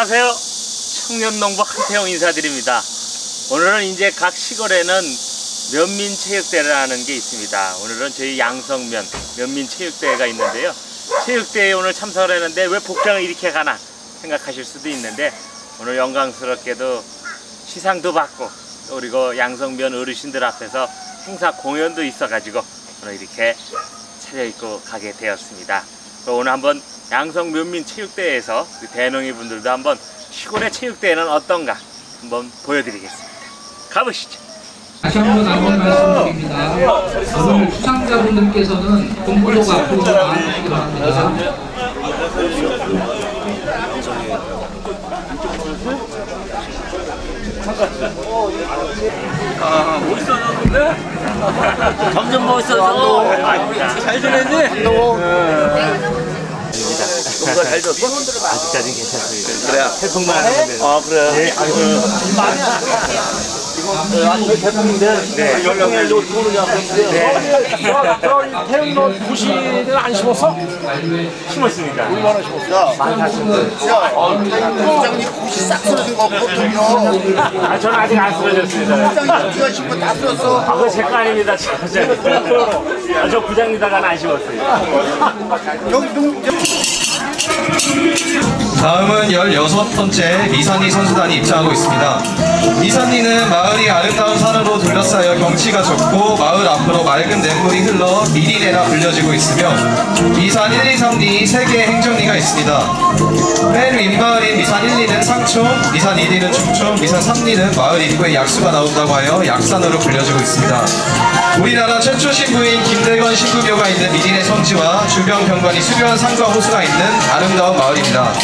안녕하세요. 청년농부 한태영 인사드립니다. 오늘은 이제 각 시골에는 면민체육대회라는 게 있습니다. 오늘은 저희 양성면 면민체육대회가 있는데요. 체육대회에 오늘 참석을 했는데 왜 복장을 이렇게 가나 생각하실 수도 있는데 오늘 영광스럽게도 시상도 받고 또 그리고 양성면 어르신들 앞에서 행사 공연도 있어가지고 오늘 이렇게 차려입고 가게 되었습니다. 오늘 한번 양성 면민 체육대회에서 대농이 분들도 한번 시골의 체육대회는 어떤가 한번 보여드리겠습니다. 가보시죠. 다시 한번 안내 말씀드립니다. 오늘 수상자분들께서는 본부로 앞으로 나와주시기 바랍니다. 점점 멋있어져. 잘 지내지? 농사 잘 졌어? 아직까지는 괜찮습니다. 그래. 태풍만 하는데. 아 그래. 네. 아니 왜 대통인데? 네. 연령에 이거 도느냐 그런데. 저 태훈이 너 부시는 안 심었어? 심었습니다. 얼마나 심었어? 부장님 곳이 싹 쓰러진 거 보통요. 아, 저는 아직 안 쓰러졌습니다. 부장님 네가 신고 다 쓸었어. 아, 그거 제거 아닙니다, 저 부장님. 아, 저 부장님다가는 안 심었어요. 여기 누 다음은 16번째 미산리 선수단이 입장하고 있습니다. 미산리는 마을이 아름다운 산으로 둘러싸여 경치가 좋고 마을 앞으로 맑은 냇물이 흘러 미리내라 불려지고 있으며 미산 1, 2, 3, 2 3개의 행정리가 있습니다. 맨 윗마을인 미산 1, 2는 상촌, 미산 2, 2는 중촌, 미산 3, 2는 마을 입구에 약수가 나온다고 하여 약산으로 불려지고 있습니다. 우리나라 최초 신부인 김대건 신부묘가 있는 미리내 성지와 주변 경관이 수려한 산과 호수가 있는 아름다운 마을입니다.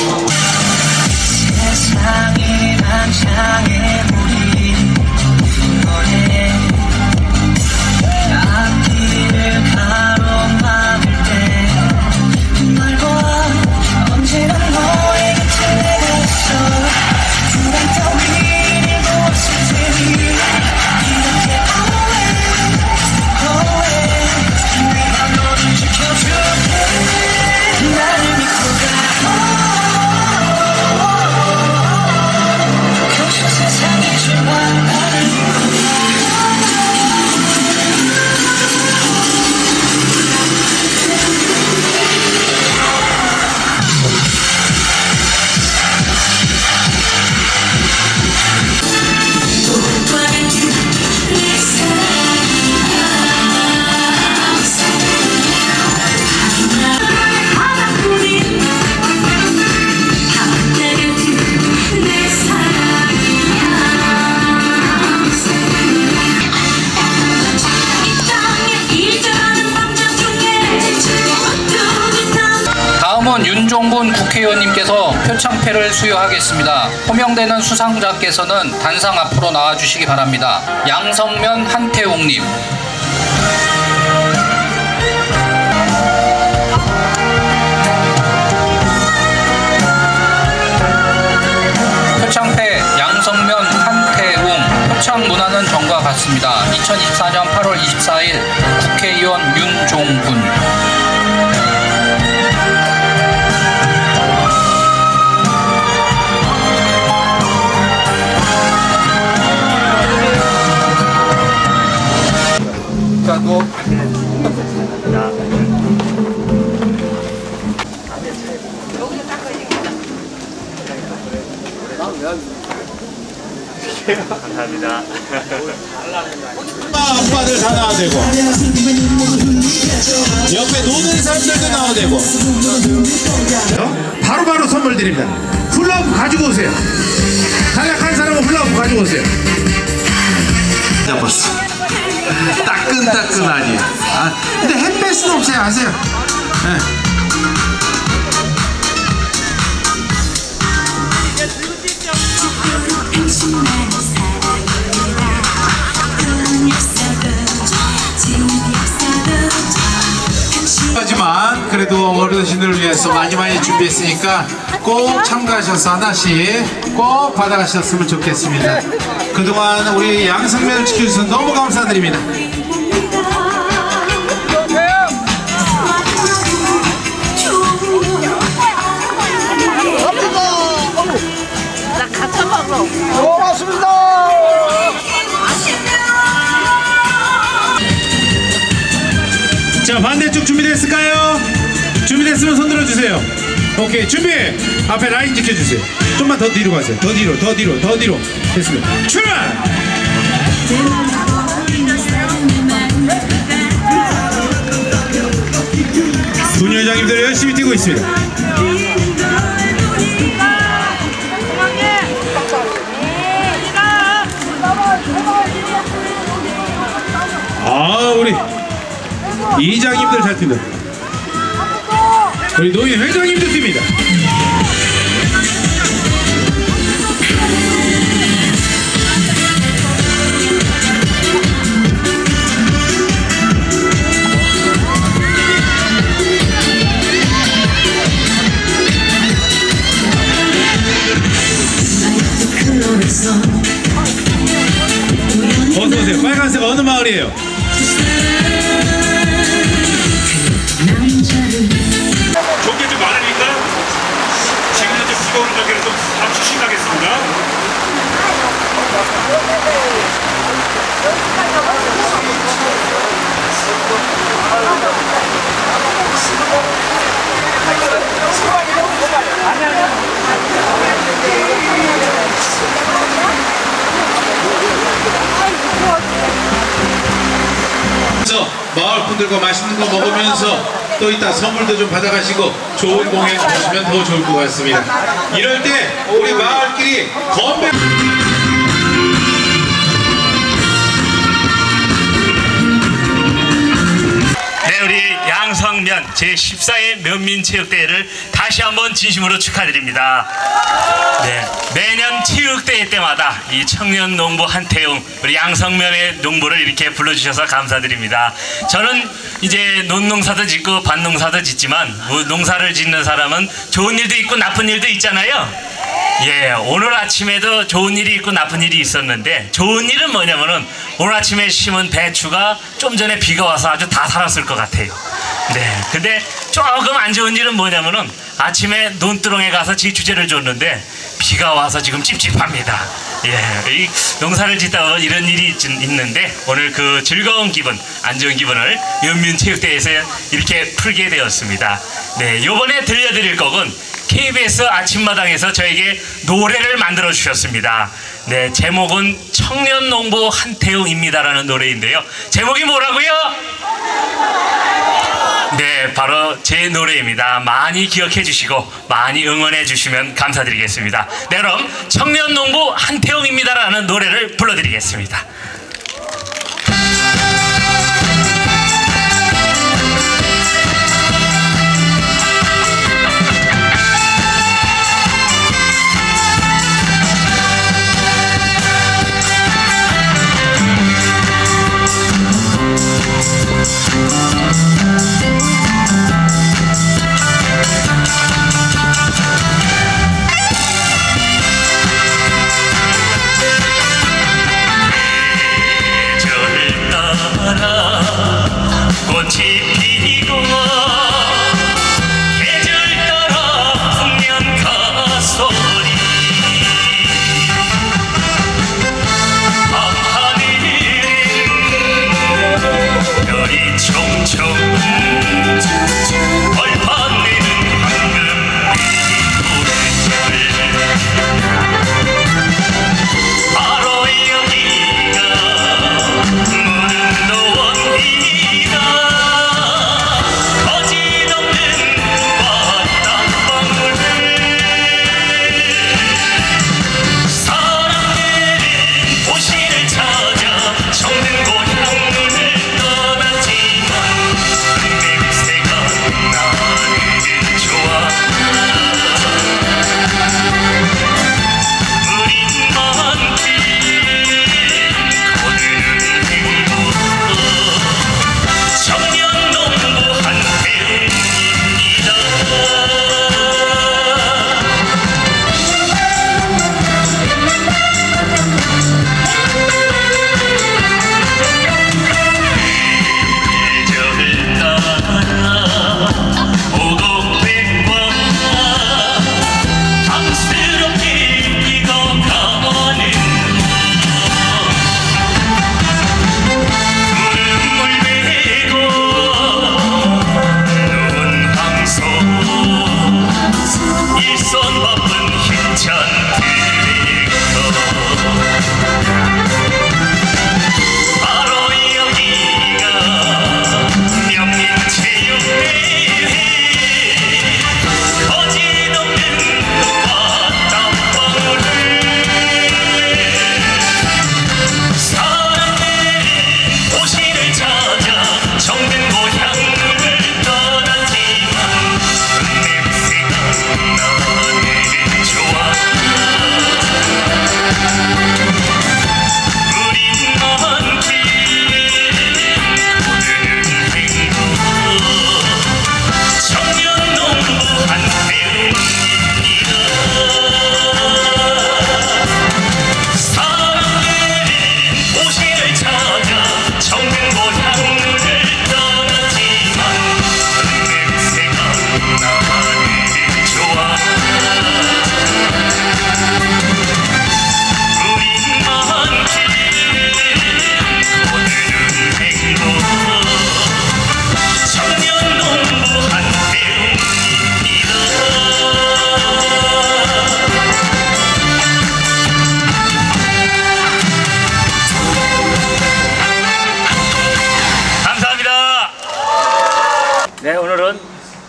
윤종군 국회의원님께서 표창패를 수여하겠습니다. 호명되는 수상자께서는 단상 앞으로 나와주시기 바랍니다. 양성면 한태웅님. 표창패 양성면 한태웅 표창 문화는 정과 같습니다. 2024년 8월 24일 국회의원 윤종군 감사합니다. 아빠들 다 나와야 되고. 옆에 노는 사람들도 나와야 되고. 바로 바로 선물 드립니다. 훌라후프 가지고 오세요. 탈락한 사람은 훌라후프 가지고 오세요. 잡았어 따끈따끈하니 아, 근데 햇볕은 없어요 아세요 네. 하지만 그래도 어르신들을 위해서 많이 많이 준비했으니까 꼭 참가하셔서 하나씩 꼭 받아가셨으면 좋겠습니다. 그동안 우리 양성면을 지켜주셔서 너무 감사드립니다. 오케이 준비. 앞에 라인 지켜주세요. 좀만 더 뒤로 가세요. 더 뒤로, 더 뒤로, 더 뒤로. 됐습니다. 출발. 분여장님들 열심히 뛰고 있습니다. 아 우리 이장님들 잘 뛴다. 우리 노인 회장님도 뜁니다. 마을 분들과 맛있는 거 먹으면서 또 이따 선물도 좀 받아가시고 좋은 공연 보시면 더 좋을 것 같습니다. 이럴 때 우리 마을끼리 건배 우리 양성면 제14회 면민체육대회를 다시 한번 진심으로 축하드립니다. 네, 매년 체육대회 때마다 이 청년 농부 한태웅, 우리 양성면의 농부를 이렇게 불러주셔서 감사드립니다. 저는 이제 논농사도 짓고 밭농사도 짓지만 뭐 농사를 짓는 사람은 좋은 일도 있고 나쁜 일도 있잖아요. 예, 오늘 아침에도 좋은 일이 있고 나쁜 일이 있었는데 좋은 일은 뭐냐면은 오늘 아침에 심은 배추가 좀 전에 비가 와서 아주 다 살았을 것 같아요. 네, 근데 조금 안 좋은 일은 뭐냐면은 아침에 논두렁에 가서 지 주제를 줬는데 비가 와서 지금 찝찝합니다. 예, 이 농사를 짓다 보면 이런 일이 있, 있는데 오늘 그 즐거운 기분, 안 좋은 기분을 연민체육대회에서 이렇게 풀게 되었습니다. 네, 이번에 들려드릴 곡은 KBS 아침마당에서 저에게 노래를 만들어 주셨습니다. 네, 제목은 청년 농부 한태웅입니다라는 노래인데요. 제목이 뭐라고요? 네, 바로 제 노래입니다. 많이 기억해 주시고 많이 응원해 주시면 감사드리겠습니다. 네, 그럼 청년 농부 한태웅입니다라는 노래를 불러드리겠습니다.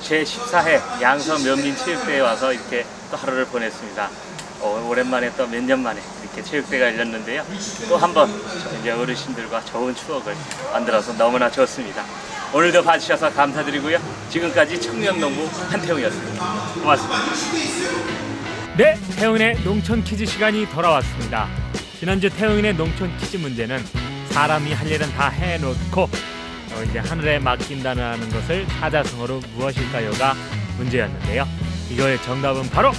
제14회 양성 면민체육대회에 와서 이렇게 또 하루를 보냈습니다. 어, 오랜만에 또 몇 년 만에 이렇게 체육대회가 열렸는데요. 또 한번 이제 어르신들과 좋은 추억을 만들어서 너무나 좋습니다. 오늘도 봐주셔서 감사드리고요. 지금까지 청년농부 한태웅이었습니다. 고맙습니다. 네, 태웅의 농촌 퀴즈 시간이 돌아왔습니다. 지난주 태웅의 농촌 퀴즈 문제는 사람이 할 일은 다 해놓고 어, 이제 하늘에 맡긴다는 것을 사자성어로 무엇일까요가 문제였는데요. 이거의 정답은 바로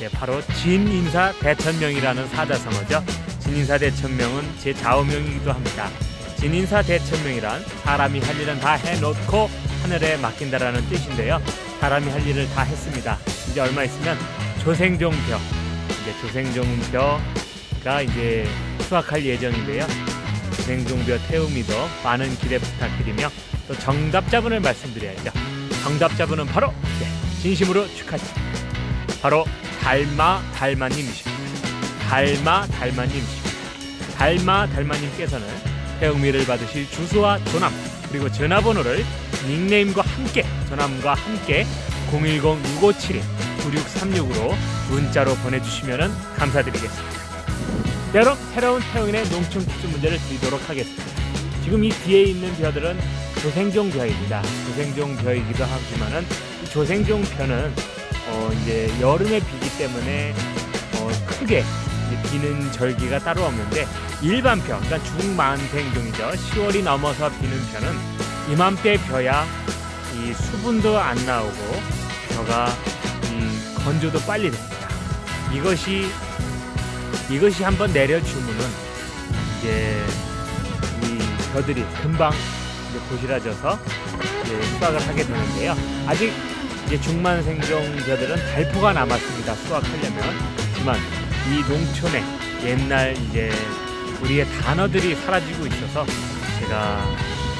네, 바로 진인사 대천명이라는 사자성어죠. 진인사 대천명은 제 좌우명이기도 합니다. 진인사 대천명이란 사람이 할 일은 다 해놓고 하늘에 맡긴다라는 뜻인데요. 사람이 할 일을 다 했습니다. 이제 얼마 있으면 조생종벼, 이제 조생종벼가 이제 수확할 예정인데요. 조생종벼 태우미도 많은 기대 부탁드리며 또 정답자분을 말씀드려야죠. 정답자분은 바로 네, 진심으로 축하드립니다. 바로 달마 달마님이십니다. 달마 달마님이십니다. 달마 달마님께서는 태웅미를 받으실 주소와 전함 그리고 전화번호를 닉네임과 함께 전함과 함께 010-6572-9636으로 문자로 보내주시면 감사드리겠습니다. 네, 그럼 새로운 태웅인의 농촌 퀴즈 문제를 드리도록 하겠습니다. 지금 이 뒤에 있는 벼들은 조생종 벼입니다. 조생종 벼이기도 하지만은 이 조생종 벼는 어 이제 여름에 비기 때문에 어 크게 비는 절기가 따로 없는데 일반 벼, 그러니까 중만생종이죠. 10월이 넘어서 비는 벼는 이맘때 벼야 이 수분도 안 나오고 벼가 이 건조도 빨리 됩니다. 이것이 이것이 한번 내려주면은 이제 이 벼들이 금방 이제 고시라져서 이제 수확을 하게 되는데요. 아직 이제 중만 생종 벼들은 달포가 남았습니다. 수확하려면. 하지만 이 농촌에 옛날 이제 우리의 단어들이 사라지고 있어서 제가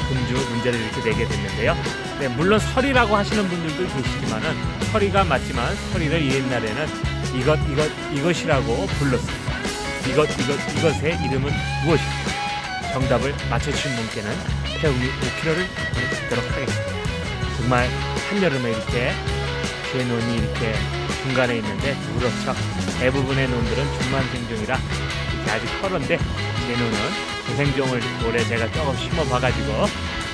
금주 문제를 이렇게 내게 됐는데요. 네, 물론 설이라고 하시는 분들도 계시지만은 설이가 맞지만 설이를 옛날에는 이것 이것 이것이라고 불렀습니다. 이것 이것 이것의 이름은 무엇일까? 정답을 맞춰주신 분께는 태우미 5kg를 보내드리도록 하겠습니다. 정말 한여름에 이렇게 제 논이 이렇게 중간에 있는데 그렇죠. 대부분의 논들은 중만생종이라 이렇게 아직 펄은데 제 논은 조생종을 올해 제가 조금 심어봐가지고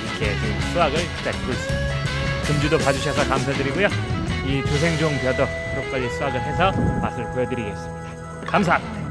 이렇게 지금 수확을 기다리고 있습니다. 금주도 봐주셔서 감사드리고요. 이 조생종 벼도 하루빨리 수확을 해서 맛을 보여드리겠습니다. 감사합니다.